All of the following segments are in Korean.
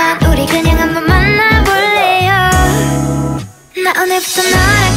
미소만 우리 그냥 한번 만나볼래요? 나 오늘부터 너랑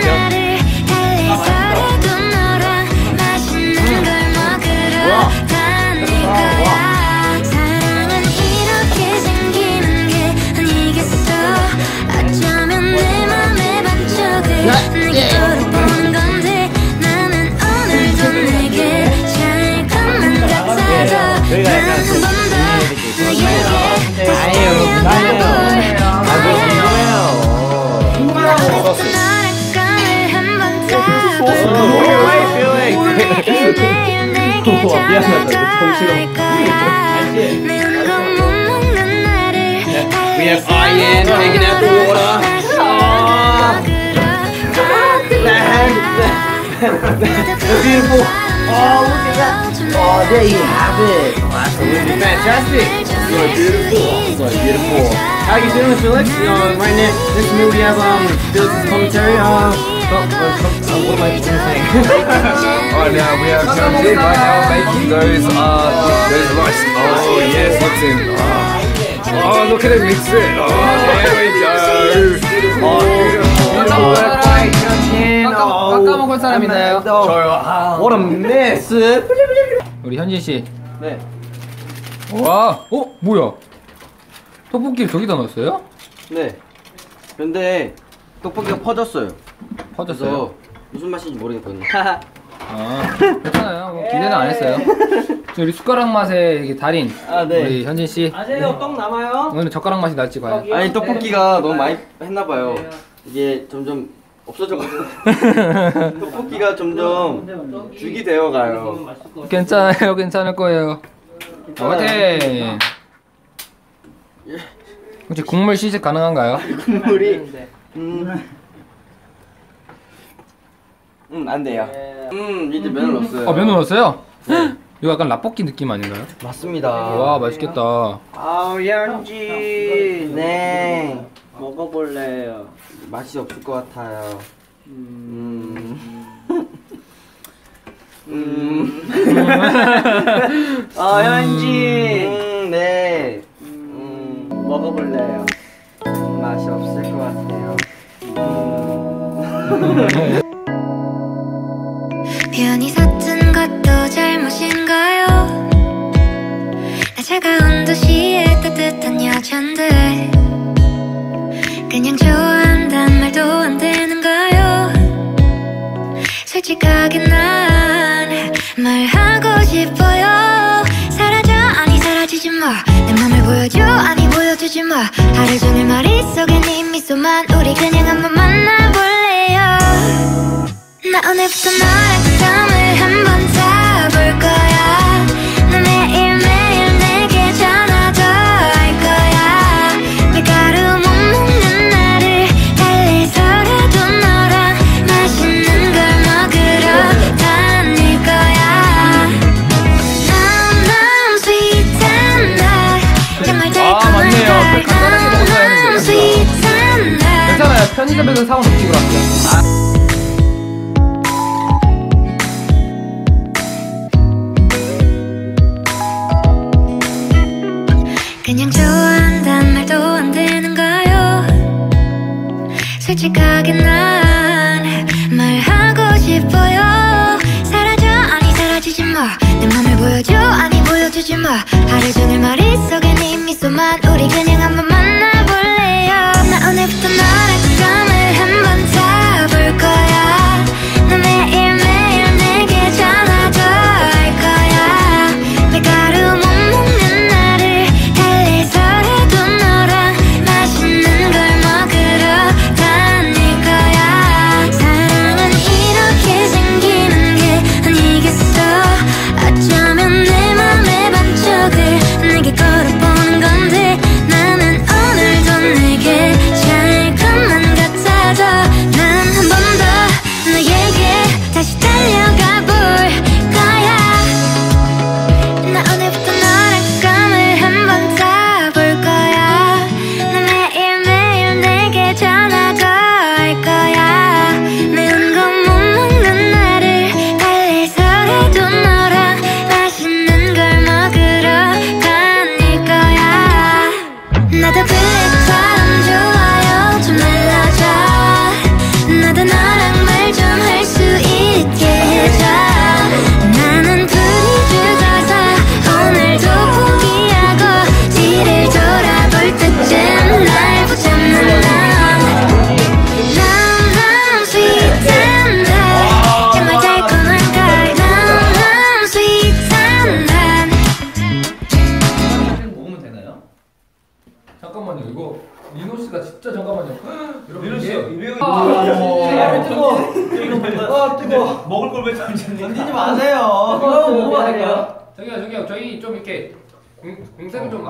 거 We have Ian taking out the water. They're beautiful. Oh, look at that. Oh, there you have it. Oh, absolutely fantastic. So beautiful. So beautiful. How you doing, Felix? Uh, right now, this movie we have um Felix's commentary. Uh, oh, uh, uh, what am I saying? Right now we have Jamjit right now making those uh those rice. Oh yes, looks in. Oh, oh look at it mix it. Oh there we go. Oh beautiful. 깎아 먹을 사람 있나요? 저요. 아, What a mess. 우리 현진 씨. 네. 와, 어 뭐야? 떡볶이를 저기다 넣었어요? 네. 근데 떡볶이가 퍼졌어요. 퍼졌어요. 그래서 무슨 맛인지 모르겠거든요. 아, 괜찮아요. 뭐 기대는 안 했어요. 저 우리 숟가락 맛의 이게 달인. 아, 네. 우리 현진 씨. 아세요? 떡 남아요? 오늘 젓가락 맛이 날지 과연. 아니 떡볶이가 너무 많이 했나 봐요. 이게 점점 없어져가지고 떡볶이가 점점 죽이 되어가요. 괜찮아요, 괜찮을 거예요. 화이팅! 혹시 국물 시식 가능한가요? 국물이 음, 음 안 돼요. 음 이제 면을 넣었어요. 아, 면을 넣었어요? 이거 약간 라볶이 느낌 아닌가요? 맞습니다. 와, 맛있겠다. 아우 현지 네 먹어볼래요. 맛이 없을 것 같아요. 음. 음. 아 현지 음, 네. 음, 먹어볼래요. 맛이 없을 것 같아요. 편히 섰던 것도 잘못인 솔직하게 난 말하고 싶어요. 사라져 아니 사라지지 마내 맘을 보여줘 아니 보여주지 마. 하루 종일 말해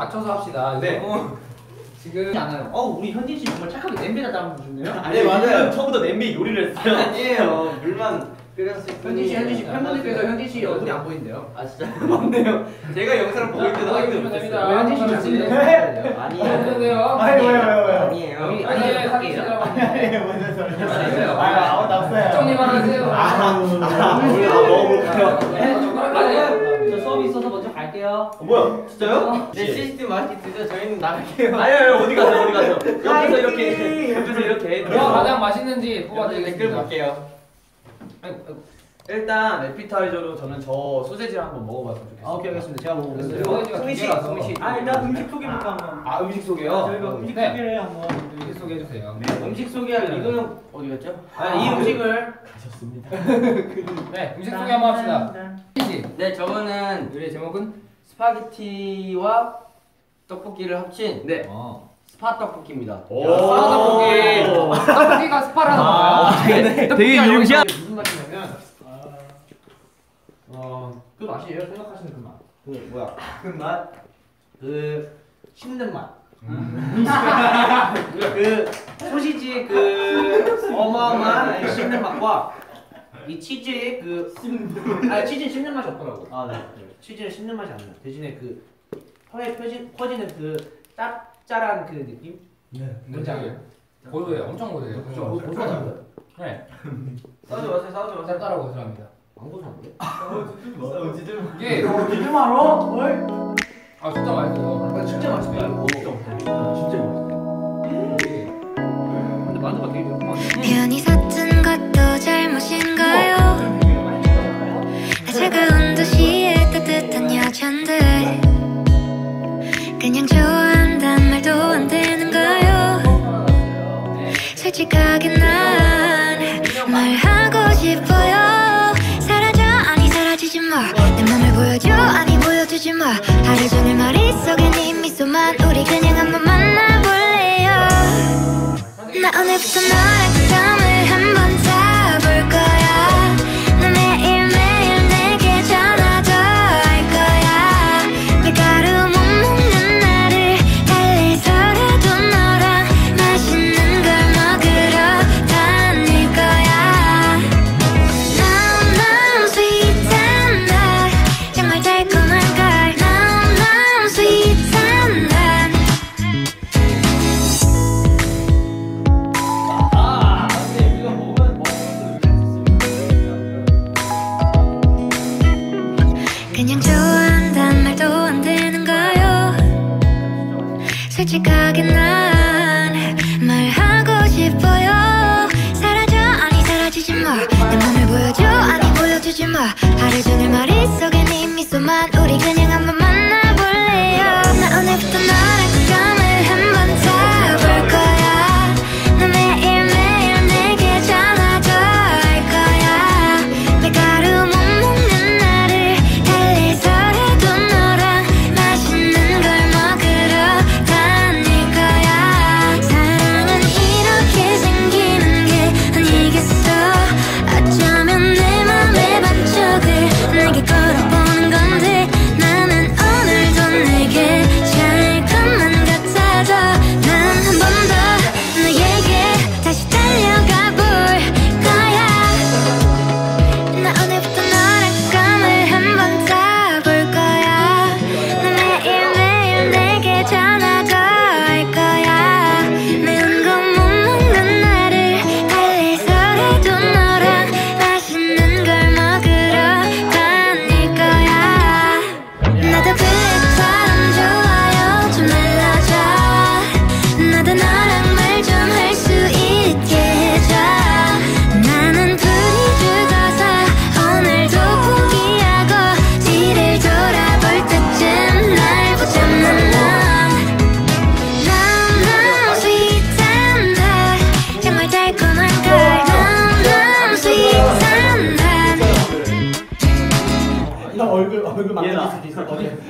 맞춰서 합시다 네. 너무 지금 않아요 어, 우리 현진 씨 정말 착하게 냄비에다 담아주네요. 네 맞아요. 처음부터 냄비 요리를 했어요. 아니에요. 물만. 현진 씨 현진 씨 팬분들께서 현진 씨 얼굴이 안 보인대요 아 진짜 맞네요. 제가 영상을 보일 때도 아, 확인을 못했어요. 왜 현진 아니에요. 지금 아니에요. 아니 왜요 왜요 왜요? 아니에요. 여기 아니에요. 아니에요 사진 찍으라고 아니에요 무슨 소리? 아니에요. 아 아무 나왔어요. 걱정님 하세요 아 우리 아 먹어볼까요? 아니에요 저 수업이 있어서 어, 뭐야? 진짜요? 네 시스템 드세요. 저희는 나갈게요. 아니 아니 어디 가세요 어디 가세요? 옆에서 이렇게 옆에서 이렇게. 뭐가 가장 맛있는지 댓글 뽑아드리겠습니다 볼게요. 아이고, 아이고. 일단 에피타이저로 저는 저 소세지를 한번 먹어봤으면 좋겠어요. 아 오케이 알겠습니다. 제가 먹어보겠습니다. 두 개라서. 아 일단 음식 소개부터 한번. 아 음식 소개요? 저희가 음식 네. 소개를 한번. 이렇게 소개해 주세요 음식 소개할 리도 형 어디 갔죠? 아, 이 음식을 네 음식 소개 한번 합시다 씨네 저거는 요리의 제목은 스파게티와 떡볶이를 합친 네 어. 스파 떡볶이입니다. 오. 스파 떡볶이 떡볶이가 스파라는 건가요? 네. 되게 유시한. 무슨 맛이냐면 어, 그 맛이에요 생각하시는 그 맛. 그 뭐야? 그 맛, 그 씹는 맛. 음. 그 소시지의 그 어마어마한 씹는 맛과 이 치즈의 그 아, 치즈 씹는 맛이 없더라고. 아, 네. 치즈는 씹는 맛이 안 나. 대신에 그 혀에 펴진, 퍼지는 그 짭짤한 그 느낌? 뭔지 알아요? 고소해요 엄청 고소해요 저 고소하다고요? 네 싸우지 마세요, 싸우지 마세요. 짭짤하고 고소합니다 안 고소한데? 이게 요즘 알아? 뭘? 아 진짜 맛있어요 아, 진짜 맛있다. 이거. 진짜 맛있다. 이게 근데 만두가 되게 매콤하네. 나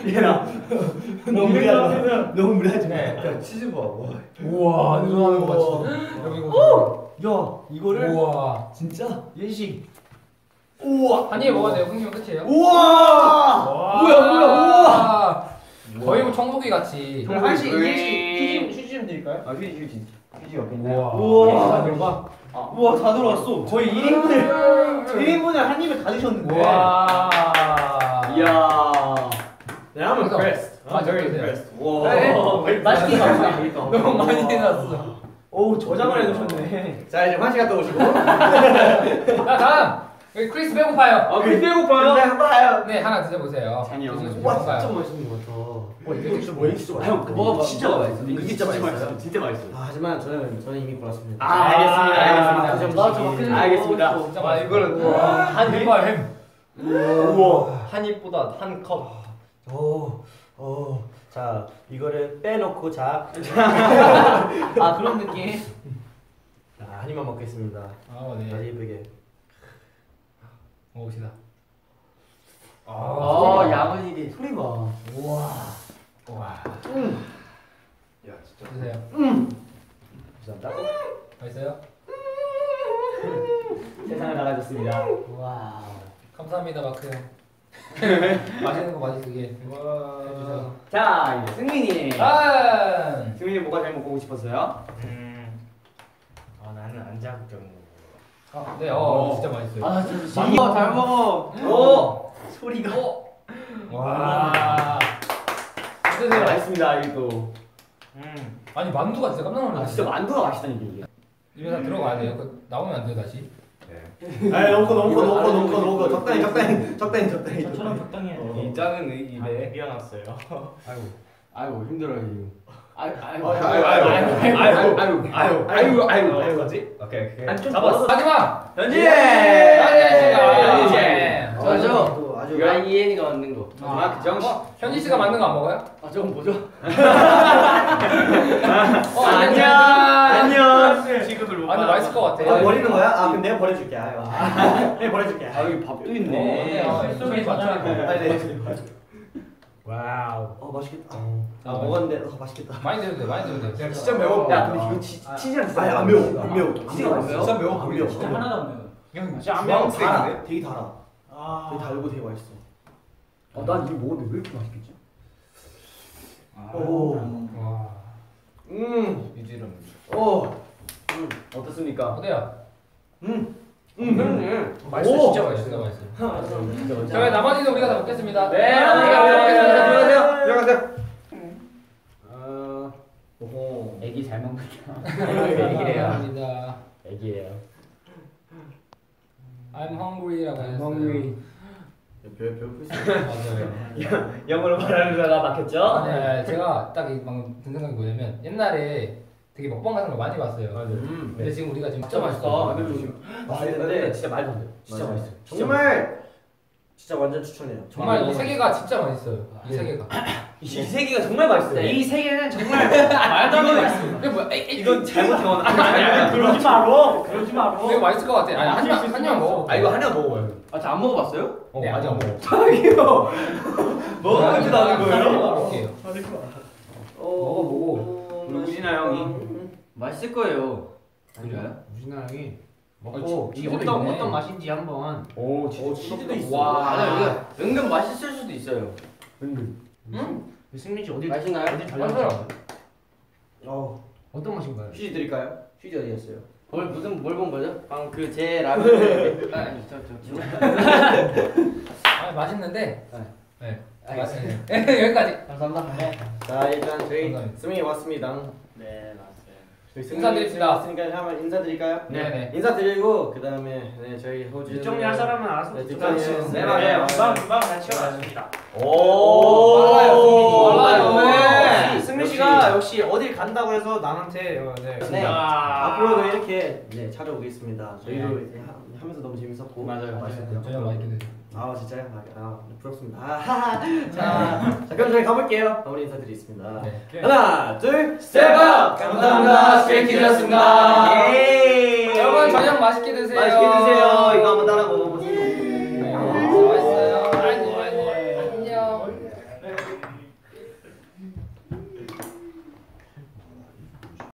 얘나 너무 무리하지. 너무 무리하지 마. 야 치즈 봐. 와. 우와 늘어나는 거 맞지? 여기 이거 야 이거를 우와 진짜 예식. 한 입에 먹어야 돼요 흥미면 끝이에요 우와. 뭐야 뭐야 우와 거의 뭐 청소기 같이 그럼 한시 예식 휴지 휴지 좀 드릴까요? 아 휴지 휴지. 우와 우와 들어가. 우와 다 들어왔어. 거의 1인분을 1인분을 한 입에 다 드셨는데. 우와 이야. 네, I'm impressed. 아, I'm very impressed. 네. 와. 맛있게 먹었다. 너무 많이 해놨어 오 저장을 해놓으셨네. 자 이제 환시 갔다 오시고. 자 다음 여기 크리스 배고파요 아 그래 배고파요? 네, 봐요. 네 하나 드셔보세요 찬이 형. 와? 진짜 멋있는 것 같아. 와 이게 진짜 뭐야? 진짜 맛있어. 형 먹어봐. 진짜 맛있어. 이게 진짜 맛있어요. 진짜 맛있어. 아, 하지만 저는 저는 이미 골랐습니다. 아, 알겠습니다, 알겠습니다. 바뀌는 거 알겠습니다. 진짜 아 맛있어. 이거는 한 입과 햄 우와 한 입보다 한 컵. 오, 오. 자 이거를 빼놓고 자. 아 그런 느낌? 자, 한 입만 먹겠습니다. 아네 아주 예쁘게. 먹읍시다 아 야무지게. 소리 봐. 우와 야 진짜. 드세요 감사합니다. 맛있어요? 세상을 나가줬습니다. 와. 감사합니다 마크 형 맛있는 거 맛있게 해주셔서 자 이제 승민이. 다음 승민이 뭐가 제일 먹고 싶었어요? 음. 아 나는 안 자극적인 거. 아, 네, 어, 진짜 맛있어요. 아 진짜. 이거 잘 먹어. 오. 소리가. 와. 어떠세요? 맛있습니다 이거. 음. 아니 만두가 진짜 깜짝 놀랐어요. 아 진짜 만두가 맛있다니까 이게. 입에 다 들어가야 돼요. 그 나오면 안 돼요 다시. 아 너무 커 너무 커 너무 커 적당히 적당히 적당히 적당히. 저처럼 적당히 해요. 이 작은 아, 입에. 미안했어요. 아이고 아이고 힘들어요 이거. 아이고 아이고 아이고, 아이고 아이고, 아이고 아이고 아이고, 아이고 아이고 아이고. 뭐지? 오케이 오케이. 잡았어. 마지막. 네. 아주 아주 이거 이엔이가 만든 거. 아 그정 씨. 현지 씨가 만든 거 안 먹어요? 아 저건 뭐죠? 어, 안녕. 안녕. 지금을 못 아, 근데 맛있을 것 같아. 아, 버리는 거야? 아 그럼 내가 버려줄게. 아유. 내가 버려줄게. 아 여기 밥도 네, 있네. 어, 속에 저장. 아, 네. wow. 어 맛있겠다. 아 먹었는데 어 맛있겠다. 많이 드셔도 돼, 많이 드셔도 돼. 진짜 매워. 야 근데 이거 치, 치즈랑 진짜 아니 안 매워. 안 매워. 치즈가 안 매워? 진짜 매워. 안 매워. 진짜 하나도 안 매워요. 진짜 안 매워. 매워. 달아. 되게 달아. 아. 되게 달고 되게 맛있어. 어난 이거 먹었는데 왜 이렇게 맛있겠지? 오. 와. 음. 유지름. 오. 음. 어떻습니까? 어때요? 음. 음. 맛있어, 오. 진짜 맛있어, 진짜 맛있어. 맛있어. 자, 그럼 나머지는 우리가 다 먹겠습니다. 네, 우리가 다 먹겠습니다. 들어가세요. 들어가세요. 어. 오호. 애기 잘 먹는다. 감사합니다. 애기예요. I'm hungry라고 하셨어요. hungry. 배. 맞아요. 영어로 말하려다가 막혔죠? 네, 제가 딱이 방금 든 생각이 뭐냐면 옛날에 되게 먹방 같은 걸 많이 봤어요. 음. 근데 지금 우리가 지금 진짜 아, 맛있어. 지금 맛있는데 진짜 말도 안 돼. 진짜 맞아요. 맛있어. 정말 진짜 완전 추천해요. 정말 이 세 개가 진짜 맛있어요. 이 세 개가. 이 세 개가 정말 맛있어요. 이 세 개는 정말 말도 안 돼. 맛있어. 이게 뭐야? 에이, 에이, 이건 잘못 태어나. 그러지 마로. 그러지 마로. 이거 맛있을 것 같아. 아니 한입 한입 먹어. 아 이거 하나 먹어봐요. 아 저 안 먹어봤어요? 어, 네, 아직 안 먹어. 저기요. 먹어보지도 않은 거예요? 먹어볼게요. 먹어보고. 우진아 형이 맛있을 거예요. 아닌가요? 어, 먹고 치- 이게 치즈도 어떤 있네. 어떤 맛인지 한번. 오 치즈도 있어. 와. 아니 이거 은근 맛있을 수도 있어요. 응? 승민 씨 어디 맛있나요? 어디. 달라요? 어 어떤 맛인가요? 휴지 드릴까요? 휴지 어디였어요? 뭘 무슨 뭘 본 거죠? 방금 그 제 라면을 아니 저저 아 맛있는데. 네. 네. 알겠습니다. 맛있네. 여기까지. 감사합니다. 자 일단 저희 감사합니다. 승민이 왔습니다. 네 승민이 인사드립시다. 왔으니까 한번 인사드릴까요? 네네. 인사드리고 그 다음에 네 저희 호주 뒷정리할 사람은 알아서 네, 뒷정리. 네, 네, 맞아요. 금방 금방 잘 치워놨습니다. 오. 빨라요. 승민 씨가 역시 어딜 간다고 해서 남한테 어, 네. 네. 아. 앞으로도 이렇게 네 찾아오겠습니다. 저희도 이제 하- 하면서 너무 재밌었고 맞아요, 맛있었고요. 저녁 맛있게 드세요. 아 진짜요? 아, 아 부럽습니다. 아, 자, 자 그럼 저희 가볼게요. 마무리 인사드리겠습니다. 네. 하나, 둘, step out! 감사합니다. Stray Kids였습니다. 예. 여러분 저녁 맛있게 드세요. 맛있게 드세요. 이거 한번 따라 먹어보세요.